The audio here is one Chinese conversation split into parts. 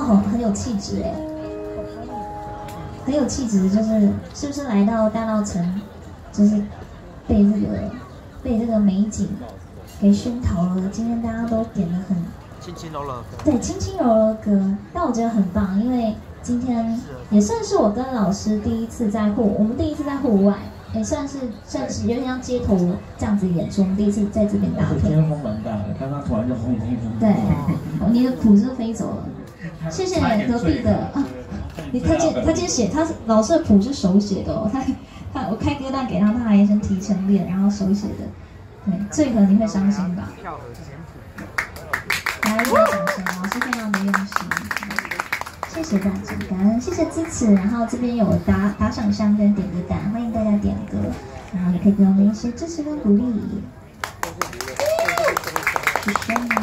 很很有气质哎，很有气质，就是是不是来到大稻城，就是被这个被这个美景给熏陶了？今天大家都点的很轻轻柔柔歌，对，轻轻柔柔的歌，但我觉得很棒，因为今天也算是我跟老师第一次在户，我们第一次在户外。也算是算是有点像街头这样子演出，我们第一次在这边搭配。今天风蛮大的，刚刚突然就轰轰轰。对，你的谱是飞走了。谢谢隔壁的啊，你他今他今天写他老师的谱是手写的哦，他他我开歌单给他，他还先提前练，然后手写的。对，这个你会伤心吧？来，一个掌声，老师非常的用心。谢谢大家，感恩，谢谢支持。然后这边有打打赏箱跟点歌单，欢迎大家点歌，然后也可以给我们一些支持跟鼓励。谢谢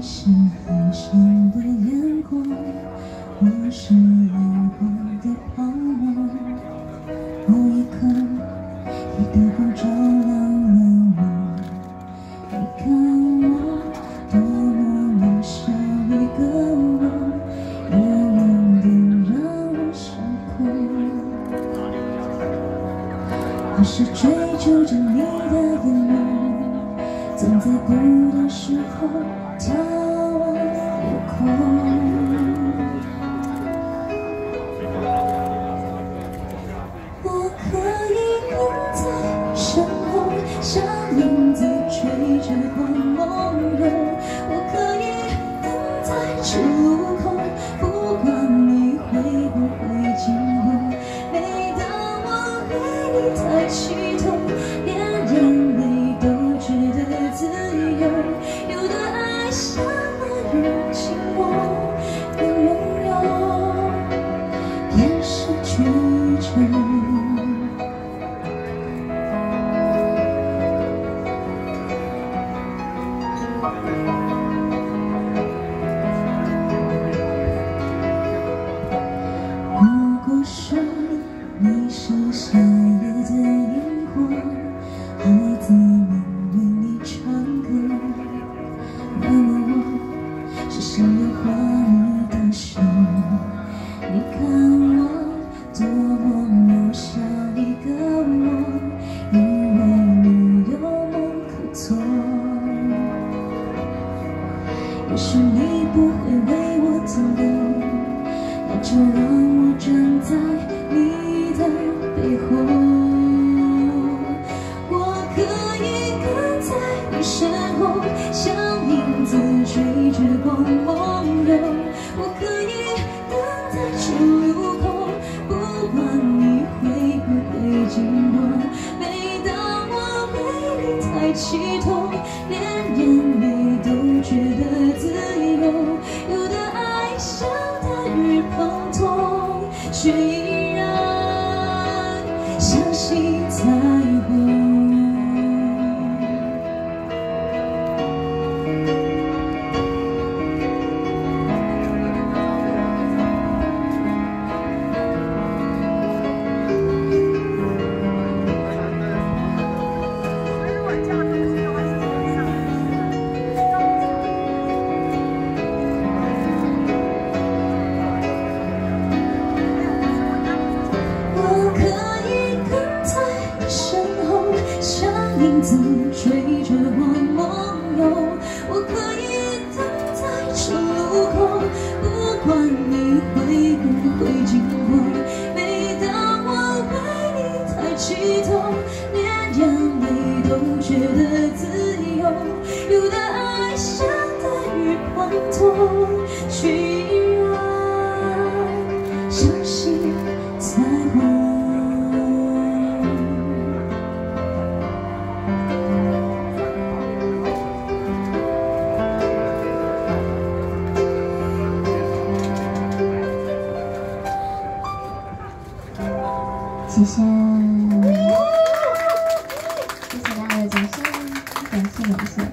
是海上的烟火，我是烟火的泡沫。某一刻，你的光照亮了我。你看我多么渺小一个我，月亮都让我失控。我是追逐着你的眼眸。总在孤单时候眺望夜空。我可以跟在身后，像影子追着光梦游。如果说你是夏夜的萤火，孩子们为你唱歌，那么我是想要画你的手。你看也许你不会为我停留，那就让我站在你的背后。我可以跟在你身后，像影子追着光梦游。我可以等在出路口，不管你会不会经过。每当我为你抬起头，连眼泪都觉得自由。有的爱笑大雨滂沱，却依然相信谢谢，谢谢大家的掌声，感谢感谢。